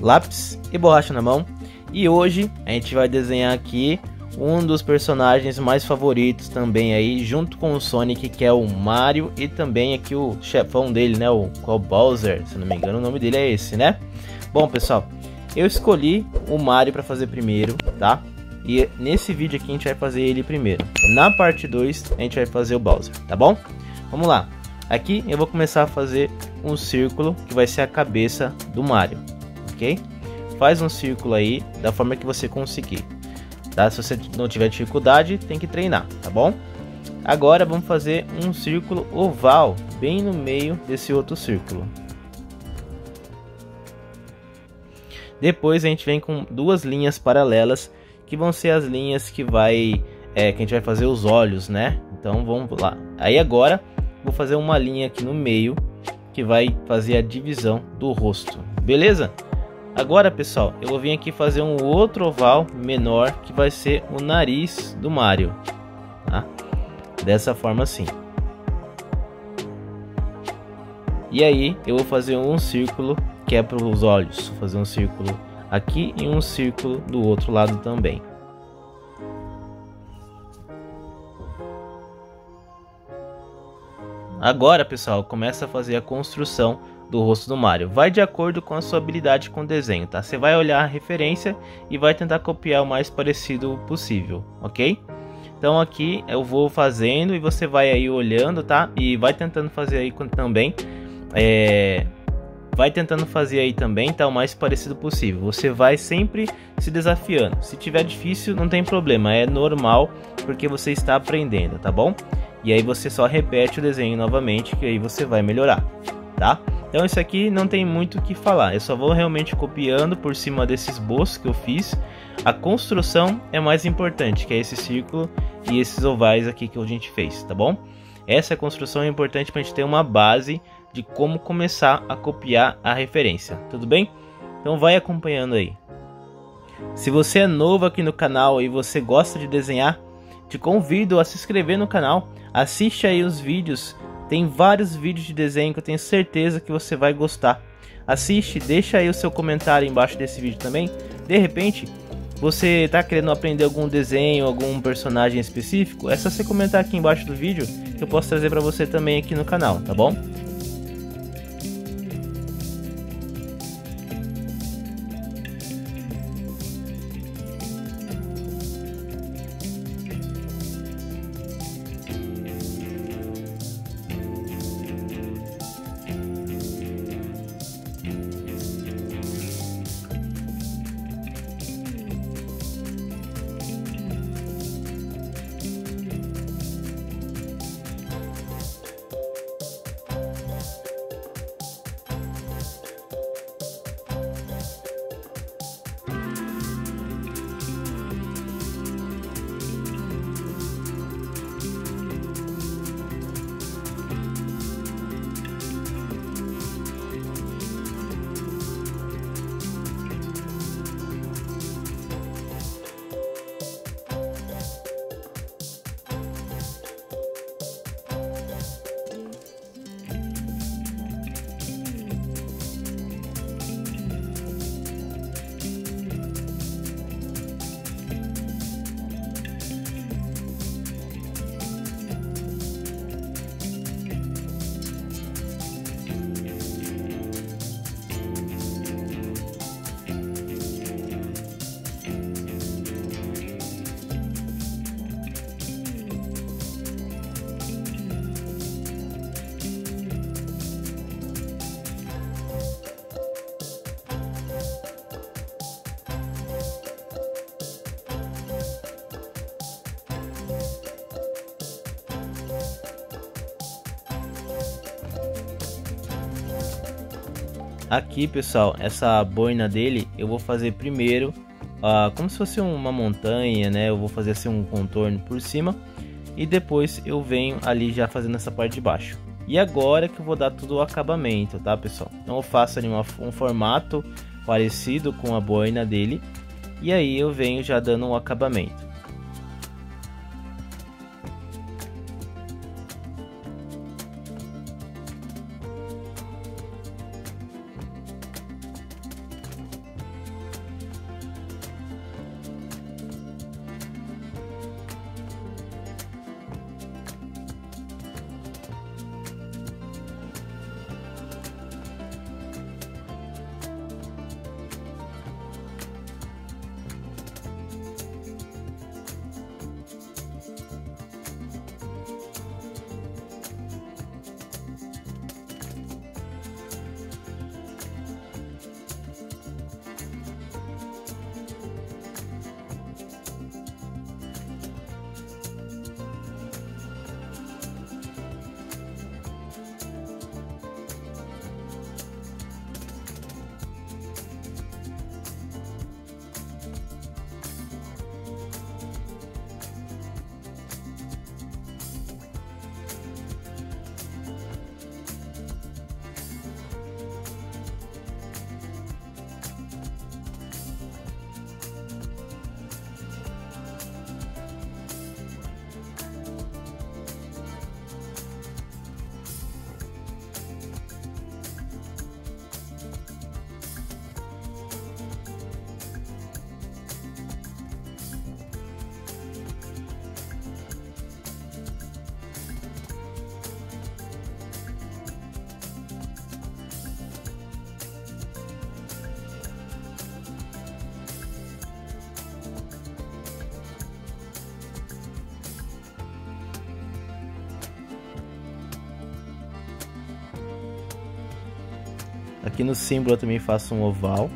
lápis e borracha na mão. E hoje a gente vai desenhar aqui um dos personagens mais favoritos também aí, junto com o Sonic, que é o Mario, e também aqui o chefão dele, né, o qual Bowser, se não me engano, o nome dele é esse, né? Bom, pessoal, eu escolhi o Mario para fazer primeiro, tá? E nesse vídeo aqui a gente vai fazer ele primeiro. Na parte 2 a gente vai fazer o Bowser, tá bom? Vamos lá. Aqui eu vou começar a fazer um círculo que vai ser a cabeça do Mario, ok? Faz um círculo aí da forma que você conseguir. Tá? Se você não tiver dificuldade, tem que treinar, tá bom? Agora vamos fazer um círculo oval bem no meio desse outro círculo. Depois a gente vem com duas linhas paralelas que vão ser as linhas que vai é, que a gente vai fazer os olhos, né? Então vamos lá. Aí agora vou fazer uma linha aqui no meio que vai fazer a divisão do rosto, beleza? Agora, pessoal, eu vou vir aqui fazer um outro oval menor que vai ser o nariz do Mario, tá? Dessa forma assim. E aí eu vou fazer um círculo que é para os olhos, vou fazer um círculo aqui e um círculo do outro lado também. Agora, pessoal, começa a fazer a construção do rosto do Mario. Vai de acordo com a sua habilidade com o desenho, tá? Você vai olhar a referência e vai tentar copiar o mais parecido possível, ok? Então aqui eu vou fazendo e você vai aí olhando, tá? E vai tentando fazer aí também. É... Vai tentando fazer aí também, tá? O mais parecido possível. Você vai sempre se desafiando. Se tiver difícil, não tem problema. É normal, porque você está aprendendo, tá bom? E aí você só repete o desenho novamente, que aí você vai melhorar, tá? Então isso aqui não tem muito o que falar, eu só vou realmente copiando por cima desses esboço que eu fiz. A construção é mais importante, que é esse círculo e esses ovais aqui que a gente fez, tá bom? Essa construção é importante para a gente ter uma base de como começar a copiar a referência, tudo bem? Então vai acompanhando aí. Se você é novo aqui no canal e você gosta de desenhar, te convido a se inscrever no canal, assiste aí os vídeos tem vários vídeos de desenho que eu tenho certeza que você vai gostar. Assiste, deixa aí o seu comentário embaixo desse vídeo também. De repente, você está querendo aprender algum desenho, algum personagem específico? É só você comentar aqui embaixo do vídeo que eu posso trazer para você também aqui no canal, tá bom? Aqui, pessoal, essa boina dele eu vou fazer primeiro uh, como se fosse uma montanha, né? Eu vou fazer assim um contorno por cima e depois eu venho ali já fazendo essa parte de baixo. E agora que eu vou dar tudo o acabamento, tá, pessoal? Então eu faço ali uma, um formato parecido com a boina dele e aí eu venho já dando um acabamento. Aqui no símbolo eu também faço um oval.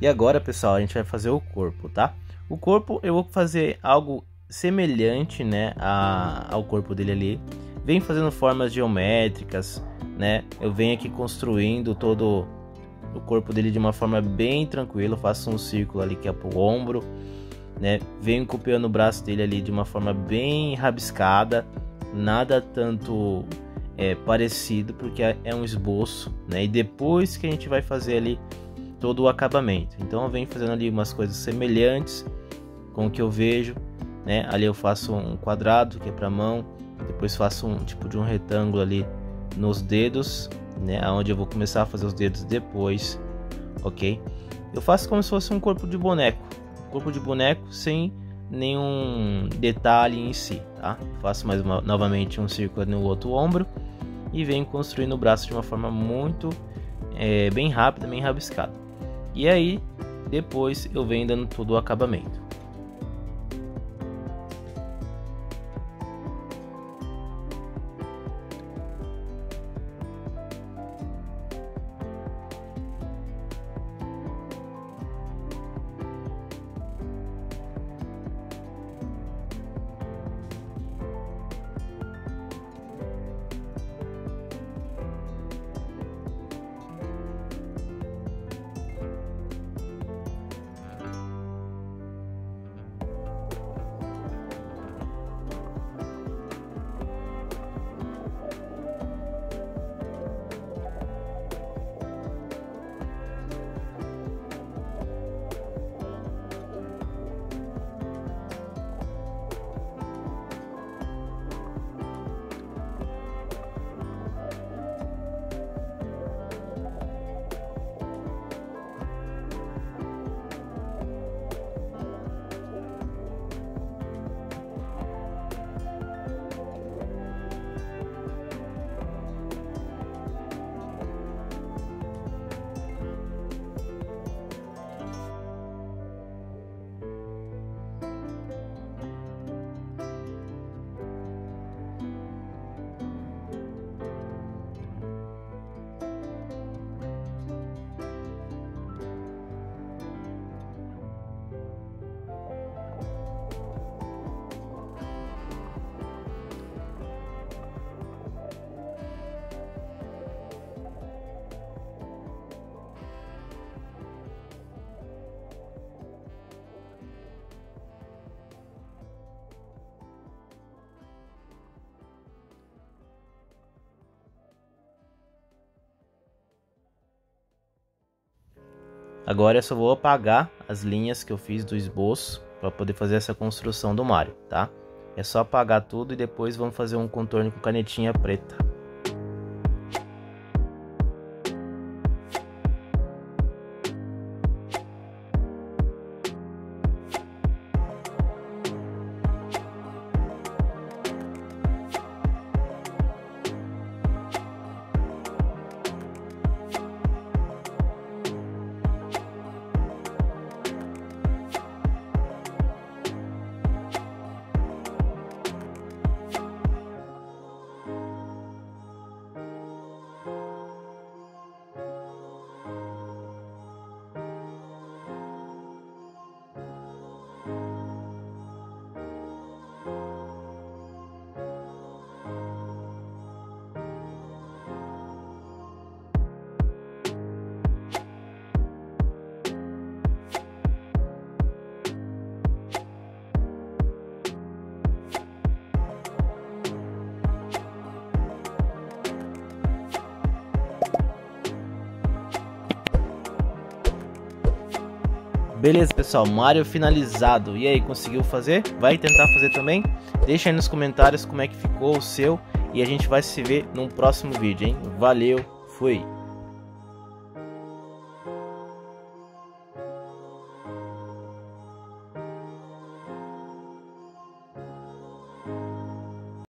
E agora, pessoal, a gente vai fazer o corpo, tá? O corpo eu vou fazer algo semelhante, né, a, ao corpo dele ali. Vem fazendo formas geométricas, né? Eu venho aqui construindo todo o corpo dele de uma forma bem tranquila. faço um círculo ali que é pro ombro, né? Venho copiando o braço dele ali de uma forma bem rabiscada, nada tanto é, parecido, porque é, é um esboço, né? E depois que a gente vai fazer ali todo o acabamento. Então eu venho fazendo ali umas coisas semelhantes com o que eu vejo, né? Ali eu faço um quadrado que é para mão, depois faço um tipo de um retângulo ali nos dedos, né? Aonde eu vou começar a fazer os dedos depois, ok? Eu faço como se fosse um corpo de boneco, corpo de boneco sem nenhum detalhe em si, tá? Faço mais uma, novamente um círculo no outro ombro e venho construindo o braço de uma forma muito é, bem rápida, bem rabiscada. E aí, depois eu venho dando todo o acabamento. Agora eu só vou apagar as linhas que eu fiz do esboço para poder fazer essa construção do Mario, tá? É só apagar tudo e depois vamos fazer um contorno com canetinha preta. Beleza, pessoal, Mario finalizado. E aí, conseguiu fazer? Vai tentar fazer também? Deixa aí nos comentários como é que ficou o seu e a gente vai se ver num próximo vídeo, hein? Valeu, fui!